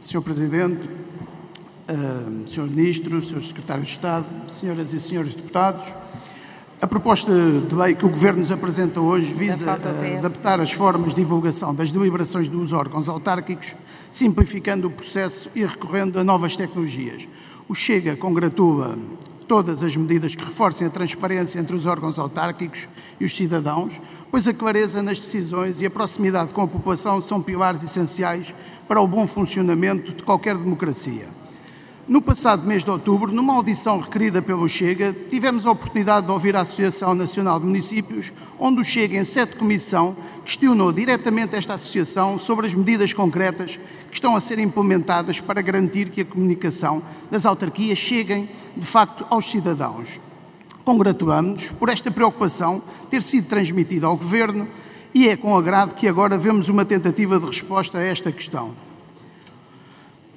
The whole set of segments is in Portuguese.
Sr. Presidente, uh, Sr. Ministro, Sr. Secretário de Estado, Senhoras e Senhores Deputados, a proposta de lei que o Governo nos apresenta hoje visa uh, adaptar as formas de divulgação das deliberações dos órgãos autárquicos, simplificando o processo e recorrendo a novas tecnologias. O Chega congratula todas as medidas que reforcem a transparência entre os órgãos autárquicos e os cidadãos, pois a clareza nas decisões e a proximidade com a população são pilares essenciais para o bom funcionamento de qualquer democracia. No passado mês de outubro, numa audição requerida pelo Chega, tivemos a oportunidade de ouvir a Associação Nacional de Municípios, onde o Chega, em sede de comissão, questionou diretamente esta associação sobre as medidas concretas que estão a ser implementadas para garantir que a comunicação das autarquias cheguem, de facto, aos cidadãos. Congratulamos-nos por esta preocupação ter sido transmitida ao Governo e é com agrado que agora vemos uma tentativa de resposta a esta questão.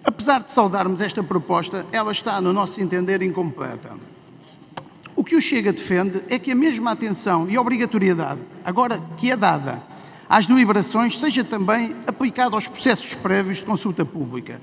Apesar de saudarmos esta proposta, ela está, no nosso entender, incompleta. O que o Chega defende é que a mesma atenção e obrigatoriedade, agora que é dada às deliberações, seja também aplicada aos processos prévios de consulta pública,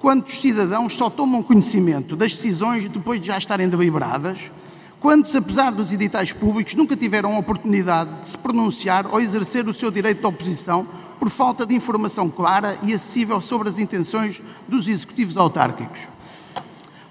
quantos cidadãos só tomam conhecimento das decisões depois de já estarem deliberadas, quantos, apesar dos editais públicos, nunca tiveram a oportunidade de se pronunciar ou exercer o seu direito de oposição por falta de informação clara e acessível sobre as intenções dos executivos autárquicos.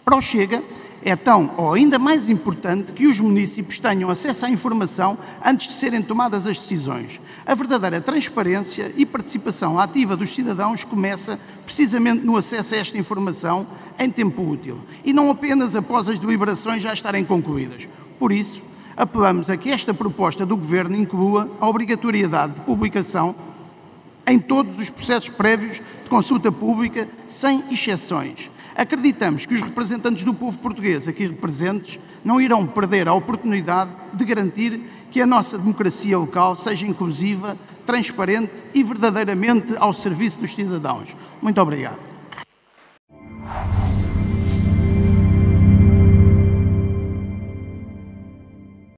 Para o Chega, é tão ou ainda mais importante que os municípios tenham acesso à informação antes de serem tomadas as decisões. A verdadeira transparência e participação ativa dos cidadãos começa precisamente no acesso a esta informação em tempo útil e não apenas após as deliberações já estarem concluídas. Por isso, apelamos a que esta proposta do Governo inclua a obrigatoriedade de publicação em todos os processos prévios de consulta pública, sem exceções. Acreditamos que os representantes do povo português aqui representes não irão perder a oportunidade de garantir que a nossa democracia local seja inclusiva, transparente e verdadeiramente ao serviço dos cidadãos. Muito obrigado.